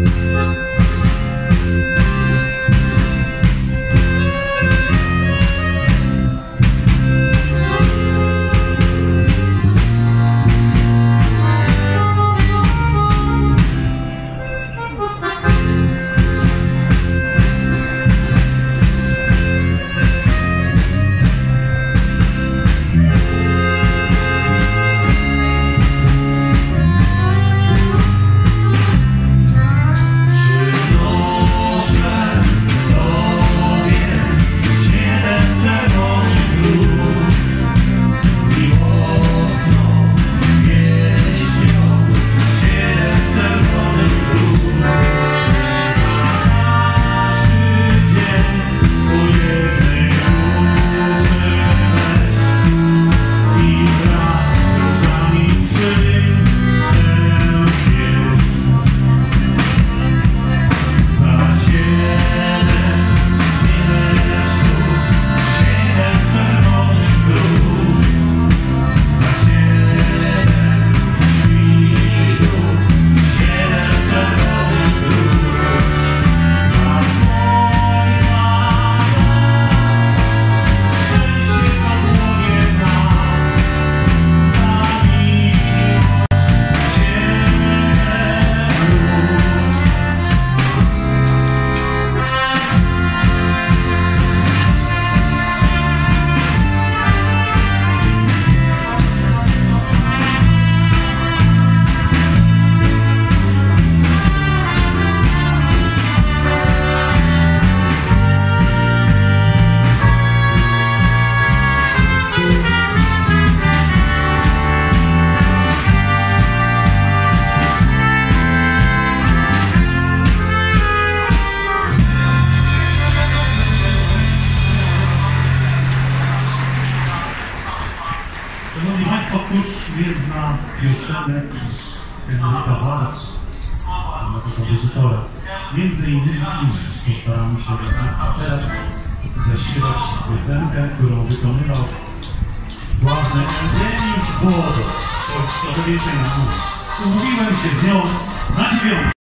Música Szanowni Państwo, któż wie zna piosenkę Henryka Walcz, na kompozytora. Między innymi postaramy się teraz zaśpiewać piosenkę, którą wykonywał sławny Eugeniusz Błodo. To, to wiecie, umówiłem się z nią na dziewiątkę.